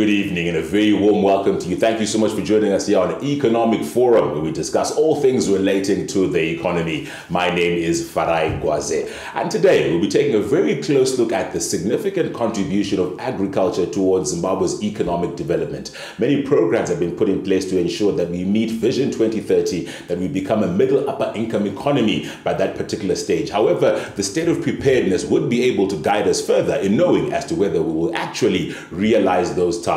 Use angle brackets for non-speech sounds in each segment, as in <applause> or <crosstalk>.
Good evening and a very warm welcome to you. Thank you so much for joining us here on Economic Forum, where we discuss all things relating to the economy. My name is Farai Gwaze, and today we'll be taking a very close look at the significant contribution of agriculture towards Zimbabwe's economic development. Many programs have been put in place to ensure that we meet Vision 2030, that we become a middle upper income economy by that particular stage. However, the state of preparedness would be able to guide us further in knowing as to whether we will actually realize those targets.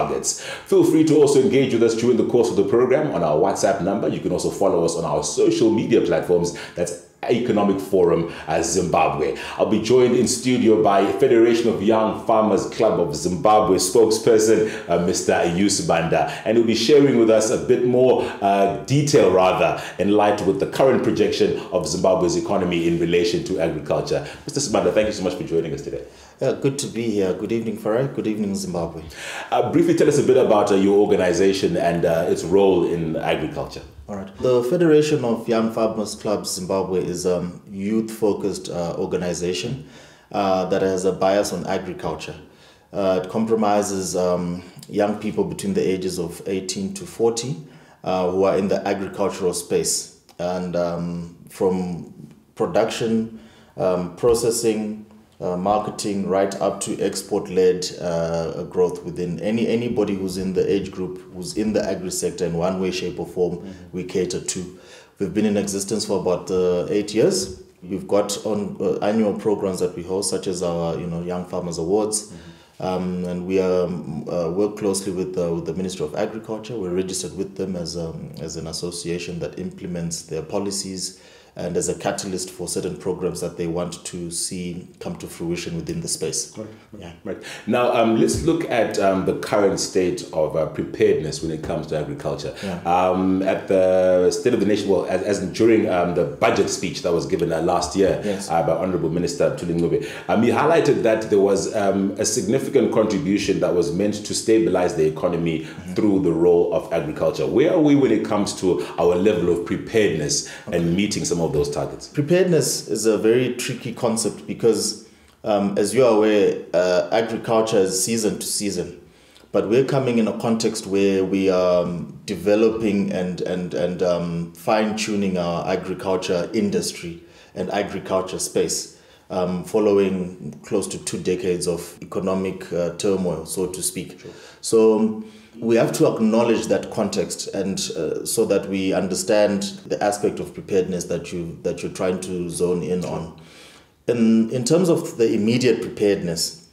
Feel free to also engage with us during the course of the program on our WhatsApp number. You can also follow us on our social media platforms. That's Economic Forum Zimbabwe. I'll be joined in studio by Federation of Young Farmers Club of Zimbabwe spokesperson uh, Mr. Hugh Sibanda, and he'll be sharing with us a bit more uh, detail, rather, in light with the current projection of Zimbabwe's economy in relation to agriculture. Mr. Sibanda, thank you so much for joining us today. Yeah, good to be here. Good evening, Farai. Good evening, Zimbabwe. Uh, briefly tell us a bit about uh, your organization and uh, its role in agriculture. All right. The Federation of Young Farmers Clubs Zimbabwe is a youth focused uh, organization uh, that has a bias on agriculture. Uh, it compromises um, young people between the ages of 18 to 40 who are in the agricultural space and um, from production, um, processing, uh, marketing right up to export led uh, growth within any anybody who's in the age group who's in the agri sector in one way shape or form mm-hmm. we cater to we've been in existence for about uh, 8 years we've got on uh, annual programs that we host such as our you know young farmers awards mm-hmm. um, and we um, uh, work closely with, with the Ministry of Agriculture. We're registered with them as, um, as an association that implements their policies and as a catalyst for certain programs that they want to see come to fruition within the space. Right. Yeah. Right. Now, um, let's look at um, the current state of uh, preparedness when it comes to agriculture. Yeah. Um, at the State of the Nation, well, as, as during um, the budget speech that was given uh, last year yes. uh, by Honorable Minister Mthuli Ncube, um, he highlighted that there was um, a significant contribution that was meant to stabilize the economy mm-hmm. through the role of agriculture. Where are we when it comes to our level of preparedness okay. and meeting some of those targets? Preparedness is a very tricky concept because, um, as you are aware, uh, agriculture is season to season. But we're coming in a context where we are um, developing and, and, and um, fine tuning our agriculture industry and agriculture space. Um, following close to two decades of economic uh, turmoil, so to speak. Sure. So we have to acknowledge that context and uh, so that we understand the aspect of preparedness that you that you're trying to zone in on. In in terms of the immediate preparedness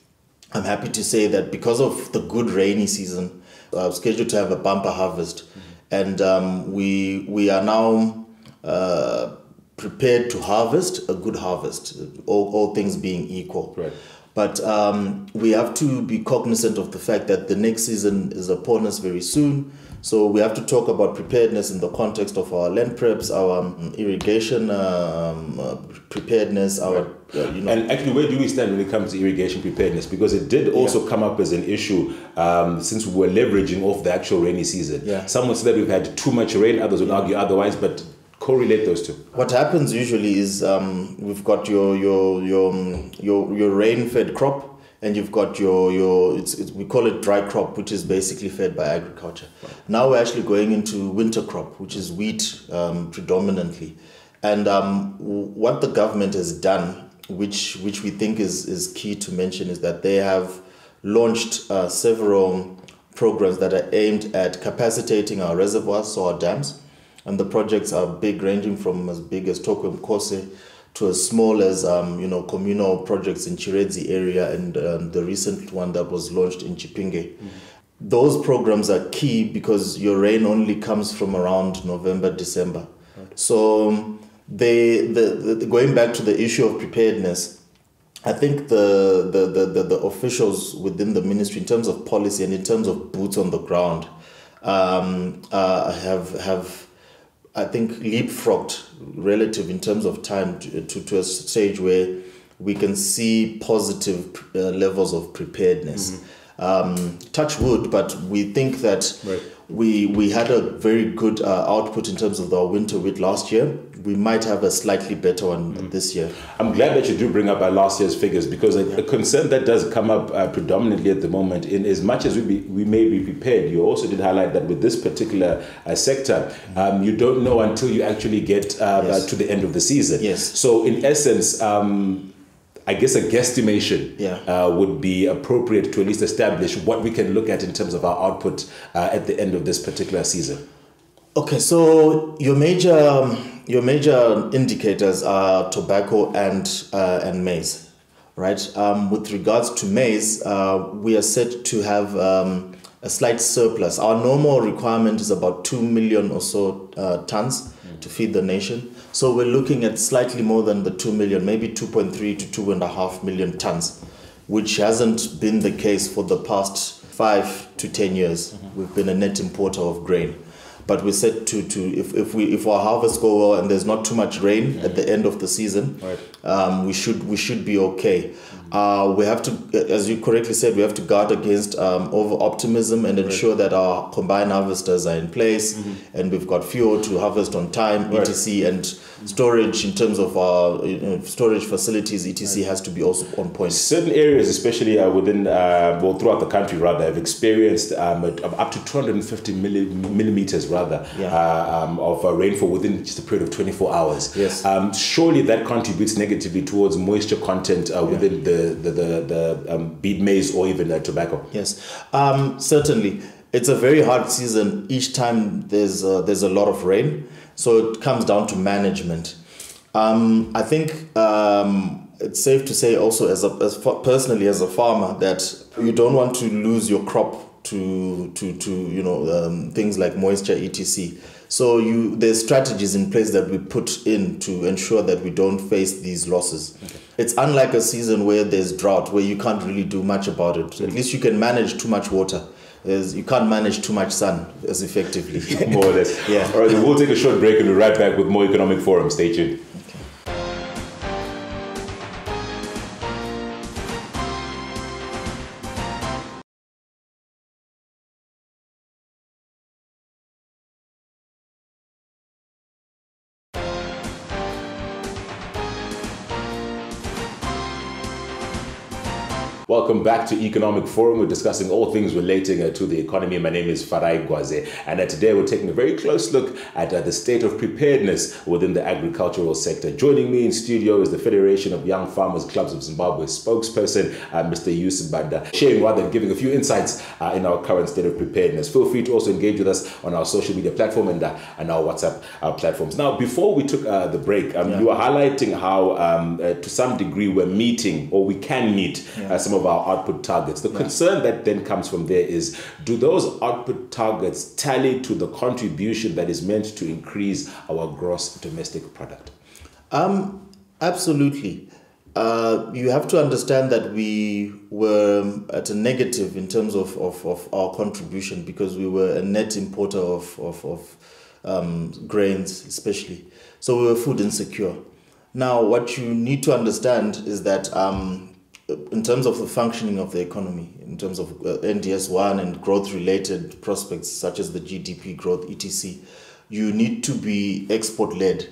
i'm happy to say that because of the good rainy season uh, scheduled to have a bumper harvest mm-hmm. and um, we we are now uh, prepared to harvest a good harvest all, all things being equal. Right but um, we have to be cognizant of the fact that the next season is upon us very soon. So we have to talk about preparedness in the context of our land preps, our um, irrigation um, uh, preparedness, our uh, you know. And actually, where do we stand when it comes to irrigation preparedness? Because it did also yeah. come up as an issue um, since we were leveraging off the actual rainy season. Yeah. Some would say that we've had too much rain, others would yeah. argue otherwise, but correlate those two? What happens usually is um, we've got your your your um, your your rain-fed crop, and you've got your your it's, it's, we call it dry crop, which is basically fed by agriculture. Right. Now we're actually going into winter crop, which is wheat um, predominantly, and um, what the government has done, which which we think is is key to mention, is that they have launched uh, several programs that are aimed at capacitating our reservoirs, so our dams and the projects are big, ranging from as big as Tokwe Mukosi to as small as um, you know communal projects in Chiredzi area and um, the recent one that was launched in Chipinge. Mm-hmm. Those programs are key because your rain only comes from around November, December. So um, they the, the, going back to the issue of preparedness. I think the, the, the, the, the officials within the ministry, in terms of policy and in terms of boots on the ground, um, uh, have have I think, leapfrogged relative in terms of time to, to, to a stage where we can see positive uh, levels of preparedness. Mm-hmm. Um, touch wood, but we think that Right. We we had a very good uh, output in terms of our winter wheat last year. We might have a slightly better one Mm. this year. I'm glad that you do bring up our last year's figures because a, a concern that does come up uh, predominantly at the moment, in as much as we be, we may be prepared, you also did highlight that with this particular uh, sector, um, you don't know until you actually get uh, Yes. uh, to the end of the season. Yes. So in essence. Um, I guess a guesstimation Yeah. uh, would be appropriate to at least establish what we can look at in terms of our output uh, at the end of this particular season. Okay, so your major um, your major indicators are tobacco and uh, and maize, right? Um, with regards to maize, uh, we are set to have um, a slight surplus. Our normal requirement is about two million or so uh, tons to feed the nation. So we're looking at slightly more than the two million, maybe two point three to two and a half million tons, which hasn't been the case for the past five to ten years. We've been a net importer of grain but we're set to, to if, if we if our harvest go well and there's not too much rain at the end of the season Right. um, we should we should be okay uh, we have to as you correctly said we have to guard against um, over optimism and ensure that our combined harvesters are in place and we've got fuel to harvest on time Right. etc and storage in terms of our you know, storage facilities etc has to be also on point certain areas, especially uh, within, uh, well, throughout the country, rather, have experienced um, up to 250 milli- millimeters, rather, Yeah. uh, um, of uh, rainfall within just a period of 24 hours. Yes. Um, surely that contributes negatively towards moisture content uh, within the the the, the um, beet maize or even uh, tobacco. Yes, um, certainly. It's a very hard season. Each time there's a, there's a lot of rain, so it comes down to management. Um, I think um, it's safe to say also as a as personally as a farmer that you don't want to lose your crop to to to you know um, things like moisture etc. So you there's strategies in place that we put in to ensure that we don't face these losses. It's unlike a season where there's drought where you can't really do much about it. At mm-hmm. least you can manage too much water. As you can't manage too much sun as effectively. <laughs> More or less. Yeah. All right, we'll take a short break and we'll be right back with more Economic Forum. Stay tuned. Welcome back to Economic Forum. We're discussing all things relating uh, to the economy. My name is Farai Gwaze, and uh, today we're taking a very close look at uh, the state of preparedness within the agricultural sector. Joining me in studio is the Federation of Young Farmers Clubs of Zimbabwe spokesperson, uh, Mr. Hugh Sibanda, sharing rather than giving a few insights uh, in our current state of preparedness. Feel free to also engage with us on our social media platform and, uh, and our WhatsApp uh, platforms. Now, before we took uh, the break, um, you were highlighting how, um, uh, to some degree, we're meeting or we can meet uh, some of our output targets. The concern that then comes from there is do those output targets tally to the contribution that is meant to increase our gross domestic product? Um, absolutely. Uh, you have to understand that we were at a negative in terms of, of, of our contribution because we were a net importer of, of, of um, grains, especially. So we were food insecure. Now, what you need to understand is that um, in terms of the functioning of the economy, in terms of uh, NDS1 and growth related prospects such as the GDP growth, etc., you need to be export led.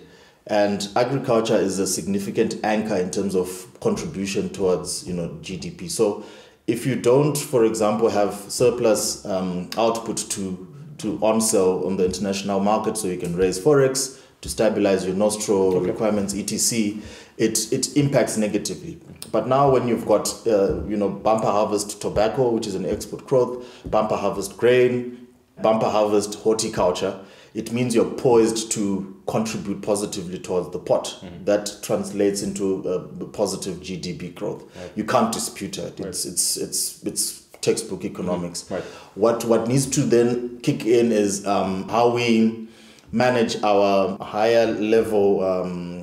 And agriculture is a significant anchor in terms of contribution towards you know GDP. So if you don't, for example, have surplus um, output to to on sell on the international market, so you can raise forex to stabilize your nostro requirements, etc. It it impacts negatively. But now when you've got uh, you know bumper harvest tobacco, which is an export growth, bumper harvest grain, bumper harvest horticulture, it means you're poised to contribute positively towards the pot. That translates into uh, positive GDP growth. You can't dispute it. It's it's it's it's textbook economics. Right. What what needs to then kick in is um, how we manage our higher level um,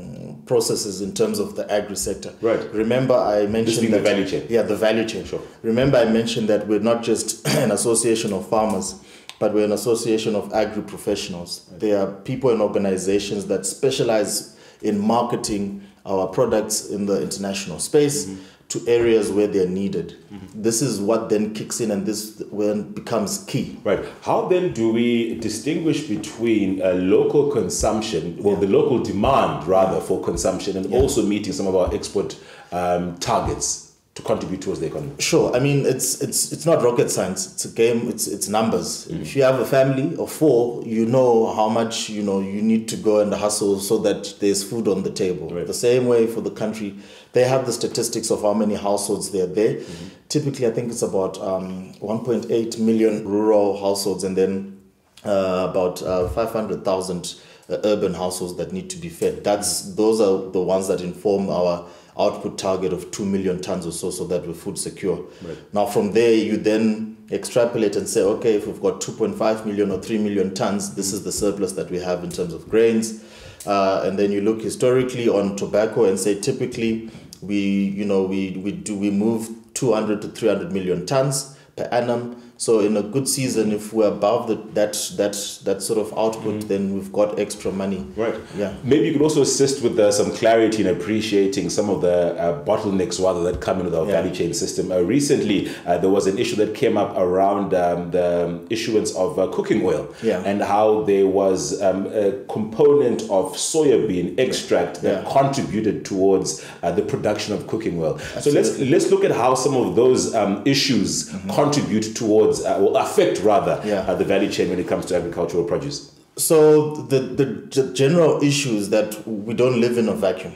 processes in terms of the agri sector. Right. Remember, I mentioned being the value chain. Yeah, the value chain. Sure. Remember, I mentioned that we're not just <clears throat> an association of farmers, but we're an association of agri professionals. There are people and organizations that specialize in marketing our products in the international space mm-hmm. To areas where they're needed. This is what then kicks in, and this when becomes key. Right. How then do we distinguish between uh, local consumption, well, the local demand rather for consumption, and also meeting some of our export um, targets? To contribute towards the economy? Sure. I mean, it's it's it's not rocket science. It's a game. It's it's numbers. Mm. If you have a family of four, you know how much you know you need to go and hustle so that there's food on the table. Right. The same way for the country, they have the statistics of how many households they are there. Mm-hmm. Typically, I think it's about um, 1.8 million rural households, and then uh, about uh, 500,000 uh, urban households that need to be fed. That's those are the ones that inform our output target of 2 million tons or so so that we're food secure. Right. Now from there you then extrapolate and say okay if we've got 2.5 million or 3 million tons this is the surplus that we have in terms of grains uh, and then you look historically on tobacco and say typically we you know we, we do we move 200 to 300 million tons per annum so in a good season, if we're above the, that that that sort of output, mm then we've got extra money. Right. Yeah. Maybe you could also assist with uh, some clarity in appreciating some of the uh, bottlenecks rather that come into our yeah. value chain system. Uh, recently, uh, there was an issue that came up around um, the issuance of uh, cooking oil yeah. and how there was um, a component of soybean extract that yeah. contributed towards uh, the production of cooking oil. Absolutely. So let's let's look at how some of those um, issues mm-hmm. contribute towards uh, will affect rather, yeah. uh, the value chain when it comes to agricultural produce? So the, the general issue is that we don't live in a vacuum.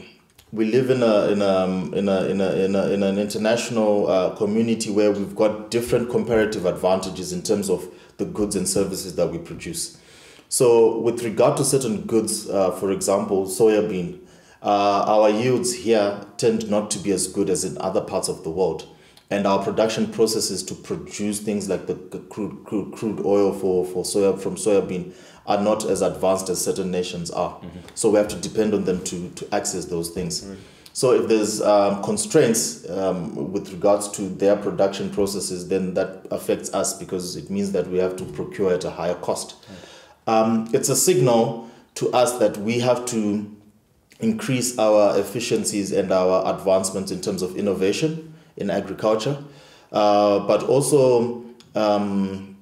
We live in a in a in a in a in, a, in an international uh, community where we've got different comparative advantages in terms of the goods and services that we produce. So, with regard to certain goods, uh, for example, soybean, uh, our yields here tend not to be as good as in other parts of the world and our production processes to produce things like the crude crude, crude oil for, for soya from soybean are not as advanced as certain nations are. Mm-hmm. So we have to depend on them to, to access those things. Mm-hmm. So if there's um, constraints um, with regards to their production processes, then that affects us because it means that we have to procure at a higher cost. Mm-hmm. Um, it's a signal to us that we have to increase our efficiencies and our advancements in terms of innovation in agriculture, uh, but also um,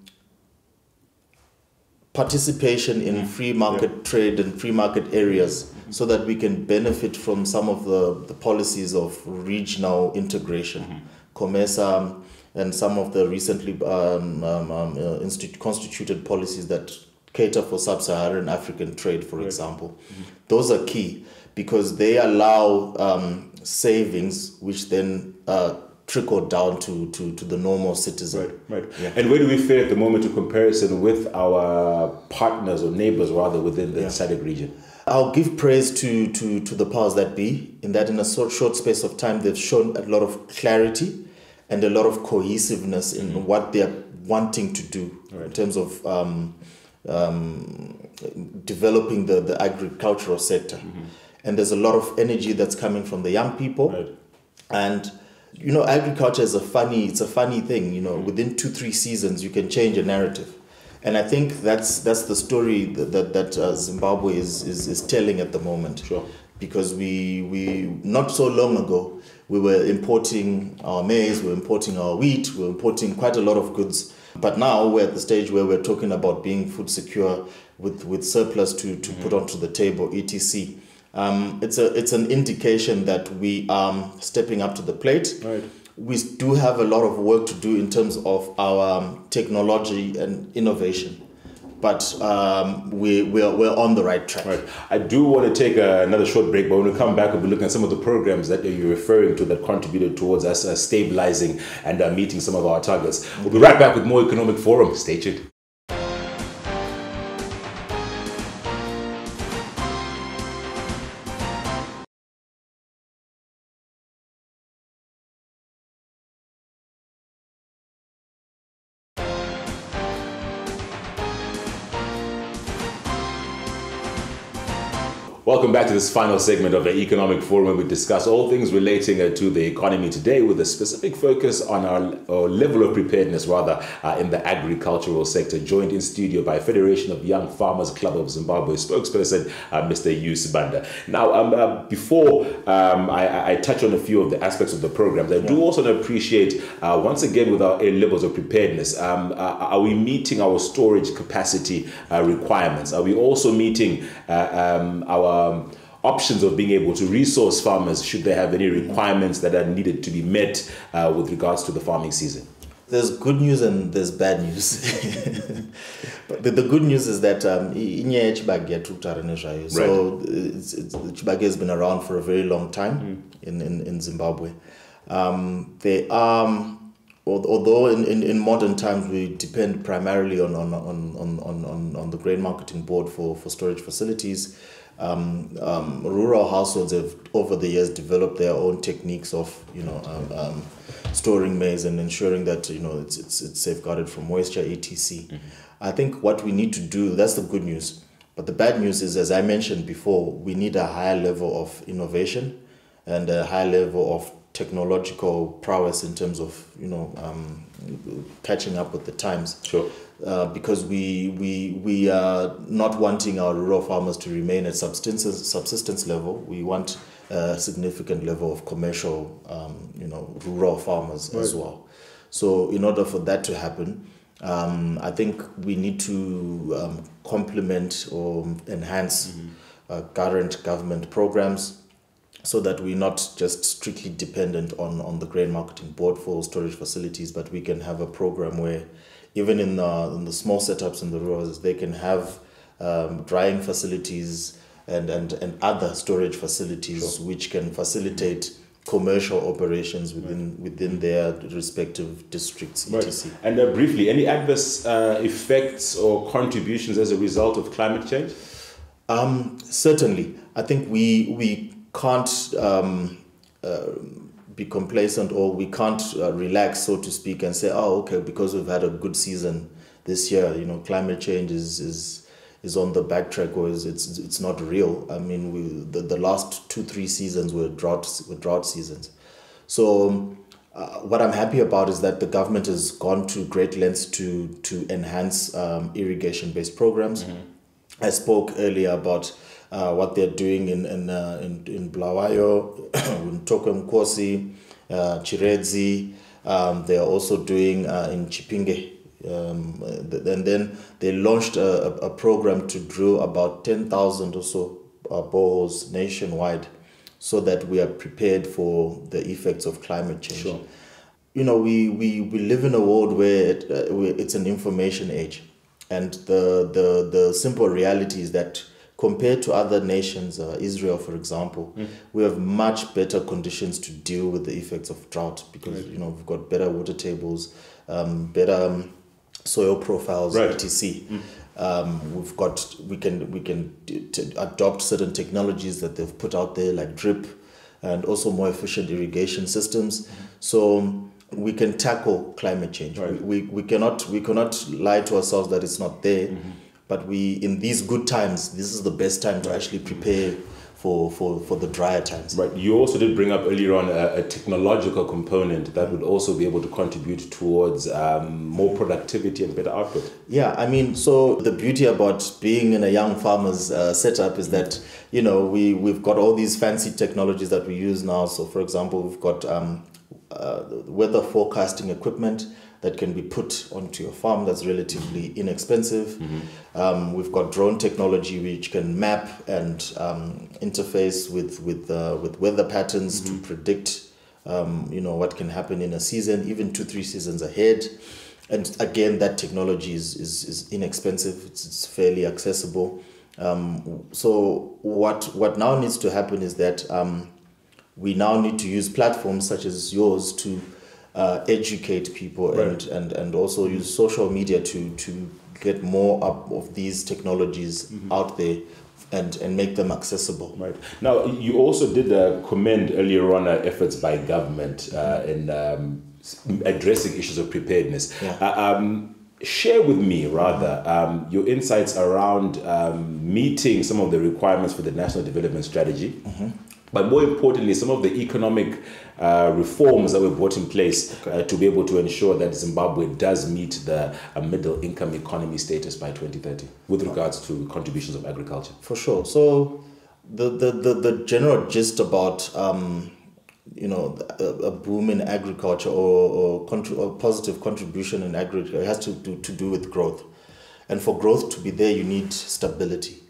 participation in free market yeah. trade and free market areas so that we can benefit from some of the, the policies of regional integration. Mm-hmm. COMESA and some of the recently um, um, um uh, constituted policies that cater for sub-Saharan African trade, for right. example. Mm-hmm. Those are key because they allow um, savings, which then uh, trickle down to, to, to the normal citizen. Right, right. Yeah. And where do we fare at the moment in comparison with our partners or neighbors rather within the yeah. SADC region? I'll give praise to, to, to the powers that be in that in a short, short space of time they've shown a lot of clarity and a lot of cohesiveness in mm-hmm. what they're wanting to do right. in terms of um, um, developing the, the agricultural sector. Mm-hmm. And there's a lot of energy that's coming from the young people. Right. And you know, agriculture is a funny, it's a funny thing. You know, within two, three seasons, you can change a narrative. And I think that's that's the story that that, that uh, Zimbabwe is, is is telling at the moment. Sure. Because we we not so long ago we were importing our maize, we were importing our wheat, we were importing quite a lot of goods. But now we're at the stage where we're talking about being food secure with, with surplus to, to mm-hmm. put onto the table, etc um, it's a it's an indication that we are stepping up to the plate. Right. We do have a lot of work to do in terms of our um, technology and innovation but um, we, we're, we're on the right track. Right. I do want to take a, another short break, but when we come back, we'll be looking at some of the programs that you're referring to that contributed towards us uh, stabilizing and uh, meeting some of our targets. We'll be right back with more Economic Forum. Stay tuned. Welcome back to this final segment of the Economic Forum where we discuss all things relating uh, to the economy today with a specific focus on our, our level of preparedness rather uh, in the agricultural sector. Joined in studio by Federation of Young Farmers Club of Zimbabwe spokesperson uh, Mr. Hugh Sibanda. Now, um, uh, before um, I, I, touch on a few of the aspects of the program, I yeah. do also appreciate uh, once again with our levels of preparedness, um, uh, are we meeting our storage capacity requirements? Are we also meeting um, our um, options of being able to resource farmers should they have any requirements that are needed to be met uh, with regards to the farming season? There's good news and there's bad news. <laughs> but the, the, good news is that um, so it's, it's, chibage has been around for a very long time mm. in, in, in Zimbabwe. Um, they are although in, in, in modern times we depend primarily on, on, on, on, on, on the grain marketing board for, for storage facilities, um, um, rural households have over the years developed their own techniques of you know um, um storing maize and ensuring that you know it's it's, it's safeguarded from moisture etc. Mm-hmm. I think what we need to do that's the good news, but the bad news is as I mentioned before we need a higher level of innovation and a higher level of technological prowess in terms of you know um, catching up with the times. Sure. Uh, because we, we, we are not wanting our rural farmers to remain at subsistence, subsistence level. We want a significant level of commercial, um, you know, rural farmers right. as well. So in order for that to happen, um, I think we need to um, complement or enhance mm-hmm. uh, current government programs so that we're not just strictly dependent on, on the grain marketing board for storage facilities, but we can have a program where even in the, in the small setups in the rurals, they can have um, drying facilities and, and, and other storage facilities sure. which can facilitate commercial operations within right. within their respective districts etc and uh, briefly any adverse uh, effects or contributions as a result of climate change um, certainly i think we we can't um, uh, be complacent or we can't uh, relax, so to speak, and say, oh, okay, because we've had a good season this year, you know, climate change is, is, is on the backtrack or is, it's, it's not real. I mean, we, the, the last two, three seasons were drought, were drought seasons. So uh, what I'm happy about is that the government has gone to great lengths to, to enhance um, irrigation-based programs. Mm-hmm. I spoke earlier about uh, what they're doing in in uh, in, in Bulawayo, <coughs> in Tokwe uh, Chiredzi. Um, they are also doing uh, in Chipinge. Um, and then they launched a, a program to drill about 10,000 or so uh, boreholes nationwide so that we are prepared for the effects of climate change. Sure. You know, we, we, we live in a world where, it, uh, where it's an information age. And the, the, the simple reality is that compared to other nations, uh, Israel, for example, mm. we have much better conditions to deal with the effects of drought because right. you know we've got better water tables, um, better um, soil profiles, right. etc. Mm. Um, we've got we can we can adopt certain technologies that they've put out there like drip, and also more efficient irrigation systems. Mm. So we can tackle climate change. Right. We, we, we cannot we cannot lie to ourselves that it's not there. Mm-hmm but we, in these good times, this is the best time to actually prepare for, for, for the drier times. Right. You also did bring up earlier on a, a technological component that would also be able to contribute towards um, more productivity and better output. Yeah, I mean, so the beauty about being in a young farmer's uh, setup is that, you know, we, we've got all these fancy technologies that we use now. So, for example, we've got um, uh, weather forecasting equipment that can be put onto your farm that's relatively inexpensive. Mm-hmm. Um, we've got drone technology which can map and um, interface with with uh, with weather patterns mm-hmm. to predict um, you know what can happen in a season, even two three seasons ahead. And again, that technology is, is, is inexpensive. It's, it's fairly accessible. Um, so what what now needs to happen is that um, we now need to use platforms such as yours to uh, educate people right. and, and, and also use social media to, to get more up of these technologies mm-hmm. out there and, and make them accessible. Right. Now, you also did uh, commend earlier on uh, efforts by government uh, in um, addressing issues of preparedness. Yeah. Uh, um, share with me rather um, your insights around um, meeting some of the requirements for the national development strategy mm-hmm. But more importantly some of the economic uh, reforms that were brought in place okay. uh, to be able to ensure that zimbabwe does meet the uh, middle income economy status by 2030 with regards to contributions of agriculture for sure so the, the, the, the general gist about um, you know a, a boom in agriculture or or, contri- or positive contribution in agriculture has to do to do with growth, and for growth to be there, you need stability.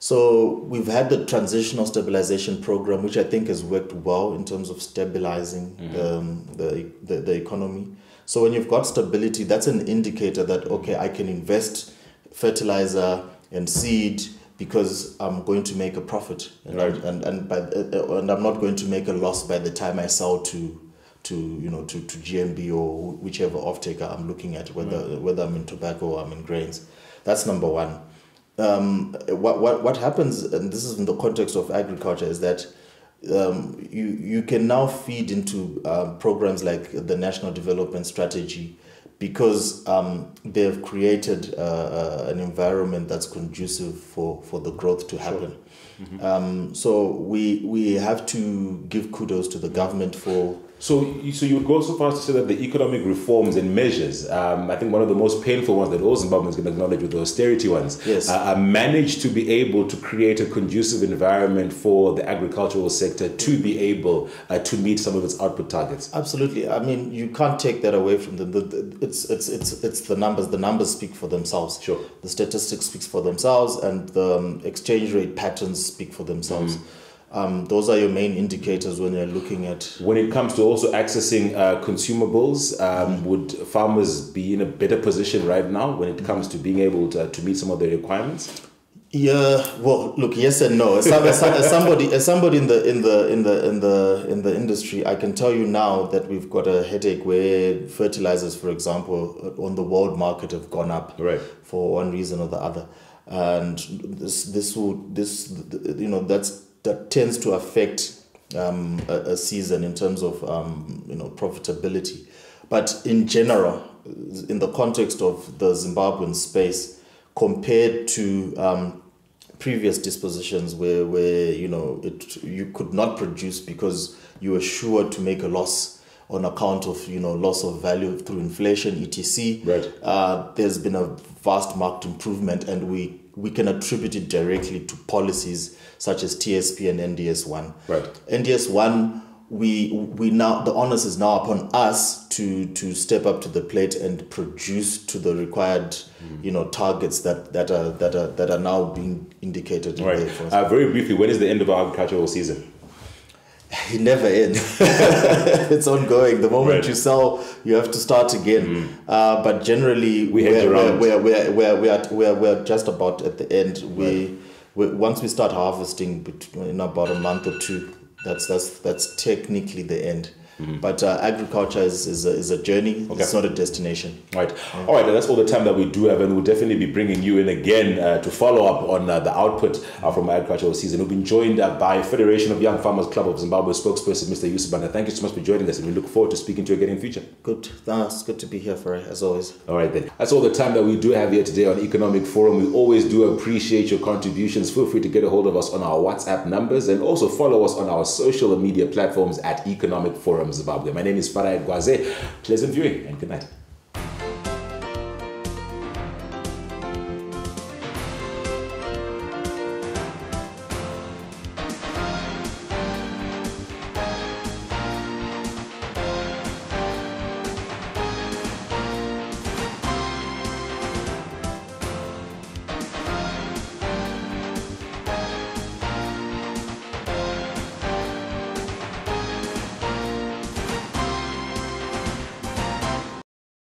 So we've had the transitional stabilization program, which I think has worked well in terms of stabilizing mm-hmm. um, the, the the economy. So when you've got stability, that's an indicator that okay, I can invest fertilizer and seed because I'm going to make a profit and right. and and, by, uh, and I'm not going to make a loss by the time I sell to to you know to, to GMB or whichever off taker I'm looking at whether right. whether I'm in tobacco or I'm in grains that's number one um, what, what what happens and this is in the context of agriculture is that um, you you can now feed into uh, programs like the national development strategy because um, they've created uh, uh, an environment that's conducive for, for the growth to happen. Sure. Mm-hmm. Um, so we we have to give kudos to the government for so, so you would go so far as to say that the economic reforms and measures, um, I think one of the most painful ones that all Zimbabweans can acknowledge with the austerity ones, yes. uh, managed to be able to create a conducive environment for the agricultural sector to be able uh, to meet some of its output targets. Absolutely. I mean, you can't take that away from them. The, the, it's, it's, it's, it's the numbers. The numbers speak for themselves. Sure. The statistics speaks for themselves and the um, exchange rate patterns speak for themselves. Mm-hmm. Um, those are your main indicators when you're looking at. When it comes to also accessing uh, consumables, um, would farmers be in a better position right now when it comes to being able to, to meet some of the requirements? Yeah, well, look, yes and no. As, as, as, somebody, as somebody in the in the in the in the in the industry, I can tell you now that we've got a headache where fertilizers, for example, on the world market have gone up right. for one reason or the other, and this this would this you know that's that tends to affect um, a, a, season in terms of um, you know profitability. But in general, in the context of the Zimbabwean space, compared to um, previous dispositions where, where you know it you could not produce because you were sure to make a loss on account of you know loss of value through inflation etc right uh, there's been a vast marked improvement and we we can attribute it directly to policies such as TSP and NDS1. Right. NDS1, we we now the onus is now upon us to to step up to the plate and produce to the required mm. you know targets that that are that are that are now being indicated. Right. Uh, very briefly, when is the end of our agricultural season? <laughs> it never ends. <laughs> it's ongoing. The moment right. you sell, you have to start again. Mm. Uh, but generally, we we're, we're, we're, we're, we're, we're, we're, we're just about at the end. We, right. we once we start harvesting in about a month or two, that's that's that's technically the end. Mm-hmm. But uh, agriculture is, is, a, is a journey, okay. it's not a destination. Right. Yeah. All right, that's all the time that we do have, and we'll definitely be bringing you in again uh, to follow up on uh, the output uh, from agricultural season. We've been joined uh, by Federation of Young Farmers Club of Zimbabwe spokesperson, Mr. Hugh Sibanda. Thank you so much for joining us, and we look forward to speaking to you again in future. Good. That's good to be here for as always. All right, then. That's all the time that we do have here today on Economic Forum. We always do appreciate your contributions. Feel free to get a hold of us on our WhatsApp numbers and also follow us on our social media platforms at Economic Forum Zimbabwe. My name is Farai Gwaze. Pleasant viewing and good night.